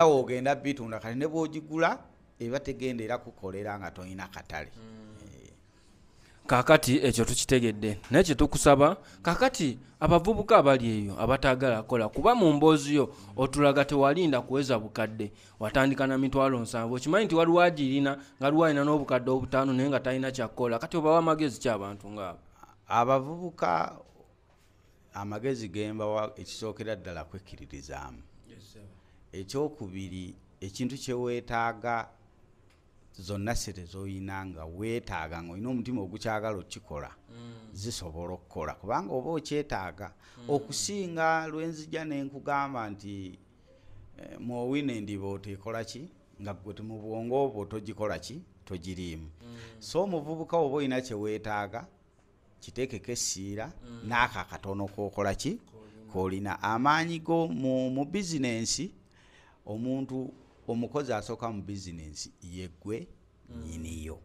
awo ogenda bitunda kati ne bwogigula eba tegenda era kukolera nga tolina katale. Kaakati ekyo tukitegedde naye kyetukusaba kaakati abavubuka abali eyo abataagala kola kuba mu mboozi yo otulaga tewalinda kuweza bukadde watandika na mitwalo nsanvu okimanyi nti waliwo agirina nga aliwo alina n'obukadde obutaano naye nga talina kyakukola kati obawa amagezi ki abantu ngaabo abavubuka amagezi gembawa ekisookera ddala kwekkiririzaamu ekyokubiri ekintu kyeweetaaga zonna sente zoyina nga weetaaga ngaolina omutima ogukyagala okikola zisobola okukola. Kubanga oba okyetaaga okusinga lwenzija nenkugamba nti eh, mwowina endiba otekola ki nga gwe mu bwongo obwo togikola ki togiriimu. So omuvubuka oba olina kyeweetaaga kiteekeko essiira n'ako akatono kokola ki kolina amaanyi go mu, mu bizinensi omuntu omukozi asooka mu bizinensi yeggwe nyiniyo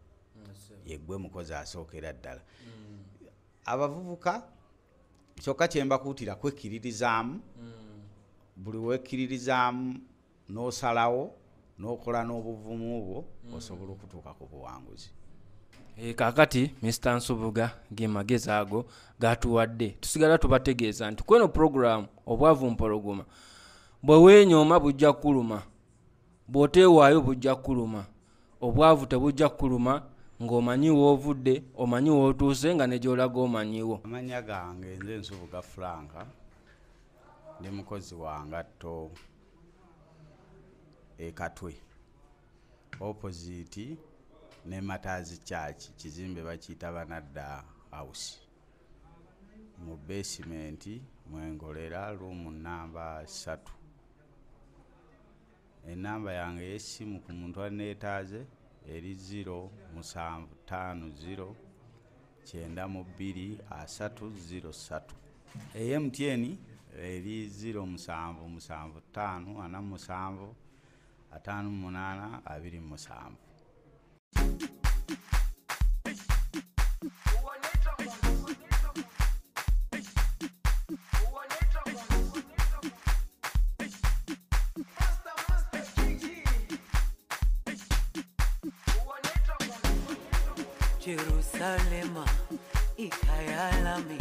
yeggwe mukozi asookera ddala. Abavubuka kyokka kyembakuutira kwekkiririzaamu buli wekkiririzaamu n'osalawo n'okola n'obuvumu bwo osobola okutuuka ku buwanguzi. E, kaakati mr nsubuga ge magezi ago gatuwadde. Tusigala tubategeeza nti kweno puroguramu obwavu mpologoma bwe weenyooma bujja kuluma bw'oteewaayo bujja kuluma obwavu tebujja kuluma ng'omanyi woovudde omanyi wootuuse nga ne gy'olaga omanyiwo. Amanya gange nze nsubuga franka ndi mukozi wa ngatto ekatwe opposite ne matazi church kizimbe bakiyita banadda house. Mu basement mwengolera rumu namba 3 enamba yange y'essimu ku muntu aneetaaze eri 0 musanvu 50 kyenda mu bbiri asatu ziro ssatu emtn eri ziro musanvu musanvu ttaano ana musanvu ataano munaana abiri musanvu Jerusalem, ikhaya me.